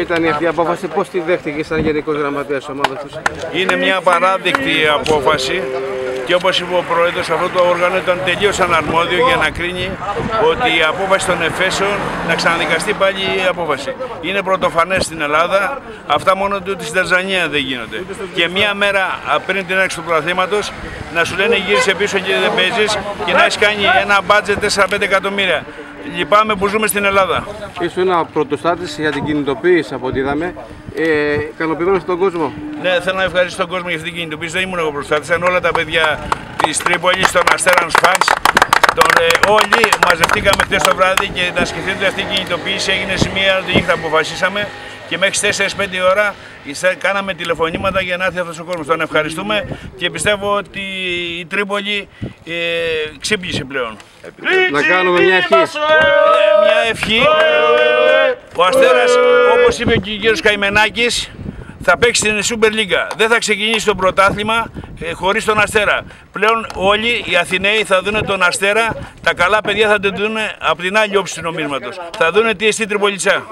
ήταν αυτή η απόφαση, πώς τη δέχτηκες σαν Γενικός Γραμματέας ομάδας τους; Είναι μια παράδεκτη απόφαση και όπως είπε ο Πρόεδρος αυτό το όργανο ήταν τελείως αναρμόδιο για να κρίνει ότι η απόφαση των εφέσεων να ξαναδικαστεί πάλι η απόφαση. Είναι πρωτοφανές στην Ελλάδα, αυτά μόνο του στην Ταζανία δεν γίνονται. Και μια μέρα πριν την έξω του πρωταθλήματος να σου λένε γύρισε πίσω και δεν παίζεις και να έχεις κάνει ένα μπάτζετ 4-5 εκατομμύρια. Λυπάμαι που ζούμε στην Ελλάδα. Ήσουν ένα πρωτοστάτης για την κινητοποίηση από ό,τι είδαμε. Ε, ικανοποιημένο τον κόσμο. Ναι, θέλω να ευχαριστήσω τον κόσμο για αυτή την κινητοποίηση. Δεν ήμουν εγώ πρωτοστάτη. όλα τα παιδιά τη Τρίπολη, των Αστέραν Φαν. Ε, όλοι μαζευτήκαμε χθε το βράδυ και να σκεφτείτε ότι αυτή η κινητοποίηση έγινε σε μία νύχτα αποφασίσαμε και μέχρι 4-5 ώρα κάναμε τηλεφωνήματα για να έρθει αυτό ο κόσμο. Τον ευχαριστούμε και πιστεύω ότι η Τρίπολη ε, ξύπνησε πλέον. Να κάνουμε μια ευχή. Ε, μια ευχή. Ο Αστέρας, όπως είπε και ο κύριος Καημενάκης, θα παίξει στην Super League. Δεν θα ξεκινήσει το πρωτάθλημα ε, χωρίς τον Αστέρα. Πλέον όλοι οι Αθηναίοι θα δουν τον Αστέρα, τα καλά παιδιά θα τον δουν από την άλλη όψη του νομίσματος. Θα δουν τι εστί Τριπολιτσά.